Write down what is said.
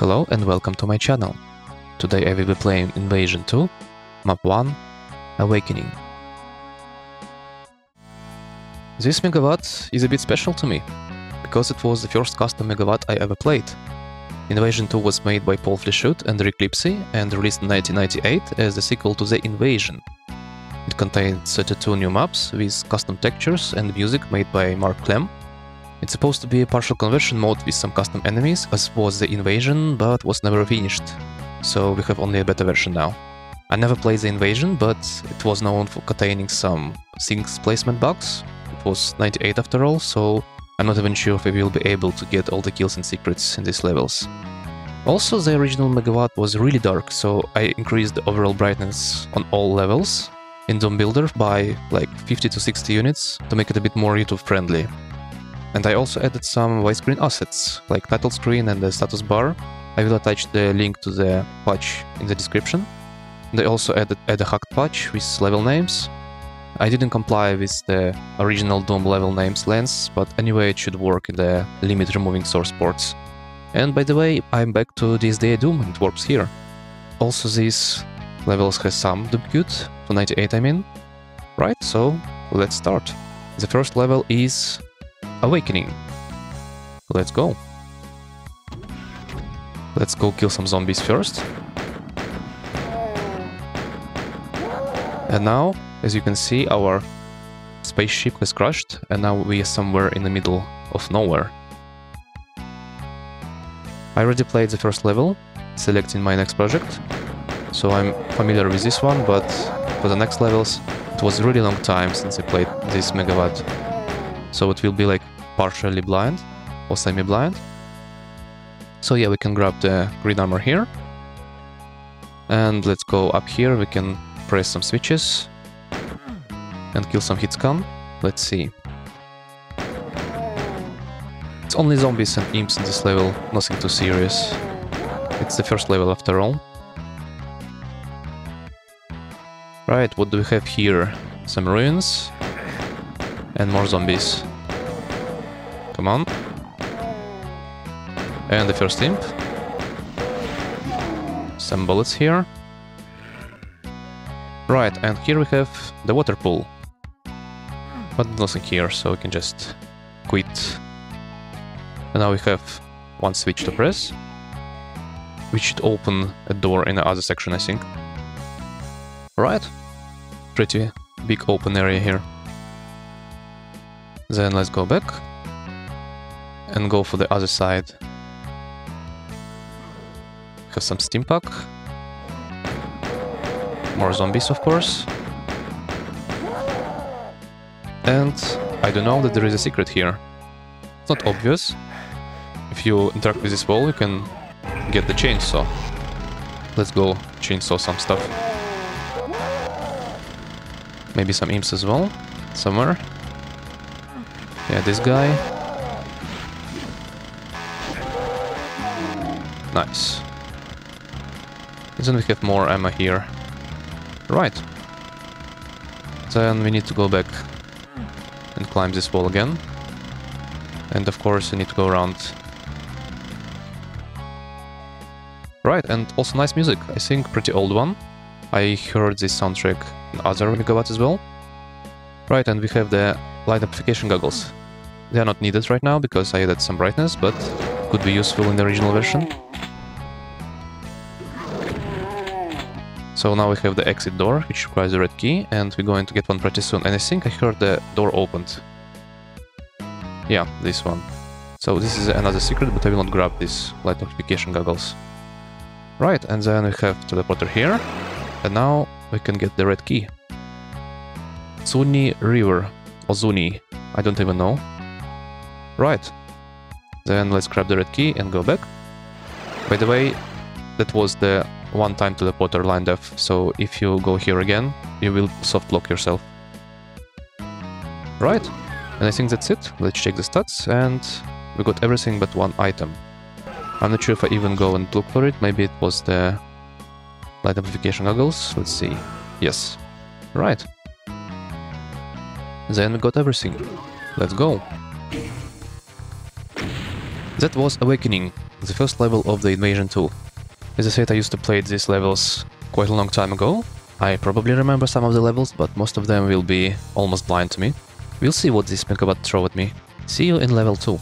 Hello and welcome to my channel. Today I will be playing Invasion 2, Map 1, Awakening. This megawad is a bit special to me, because it was the first custom megawad I ever played. Invasion 2 was made by Paul Fleschute and Rick Lipsey and released in 1998 as the sequel to The Invasion. It contained 32 new maps with custom textures and music made by Mark Klem, it's supposed to be a partial conversion mode with some custom enemies, as was the invasion, but was never finished. So we have only a beta version now. I never played the invasion, but it was known for containing some things placement bugs. It was 98 after all, so I'm not even sure if we will be able to get all the kills and secrets in these levels. Also, the original Megawad was really dark, so I increased the overall brightness on all levels in Doom Builder by like 50 to 60 units to make it a bit more YouTube friendly. And I also added some widescreen assets, like title screen and the status bar. I will attach the link to the patch in the description. And I also added, a DeHackEd patch with level names. I didn't comply with the original Doom level names lens, but anyway it should work in the limit removing source ports. And by the way, I'm back to DSDA-Doom, it works here. Also these levels has some duplicate, for 98 I mean. Right, so let's start. The first level is Awakening. Let's go. Let's go kill some zombies first. And now, as you can see, our spaceship has crashed, and now we are somewhere in the middle of nowhere. I already played the first level, selecting my next project, so I'm familiar with this one, but for the next levels, it was a really long time since I played this Megawad. So it will be like partially blind or semi-blind. So yeah, we can grab the green armor here. And let's go up here, we can press some switches and kill some hitscan. Let's see. It's only zombies and imps in this level, nothing too serious. It's the first level after all. Right, what do we have here? Some ruins and more zombies. Come on. And the first imp. Some bullets here. Right, and here we have the water pool. But nothing here, so we can just quit. And now we have one switch to press. Which should open a door in the other section, I think. Right. Pretty big open area here. Then let's go back and go for the other side. Have some Stimpak. More zombies, of course. And I don't know that there is a secret here. It's not obvious. If you interact with this wall, you can get the chainsaw. Let's go chainsaw some stuff. Maybe some imps as well, somewhere. Yeah, this guy. Nice. Then we have more ammo here. Right. Then we need to go back and climb this wall again. And of course we need to go around. Right, and also nice music. I think pretty old one. I heard this soundtrack in other Megawad as well. Right, and we have the light amplification goggles. They are not needed right now because I added some brightness, but could be useful in the original version. So now we have the exit door, which requires a red key, and we're going to get one pretty soon. And I think I heard the door opened. Yeah, this one. So this is another secret, but I will not grab these light amplification goggles. Right, and then we have teleporter here. And now we can get the red key. Zuni River, or Zuni, I don't even know. Right, then let's grab the red key and go back. By the way, that was the one-time to teleporter line def, so if you go here again, you will soft lock yourself. Right, and I think that's it. Let's check the stats, and we got everything but one item. I'm not sure if I even go and look for it, maybe it was the light amplification goggles. Let's see. Yes. Right. Then we got everything. Let's go. That was Awakening. the first level of the Invasion 2. As I said, I used to play these levels quite a long time ago. I probably remember some of the levels, but most of them will be almost blind to me. We'll see what this Megawad throw at me. See you in level 2.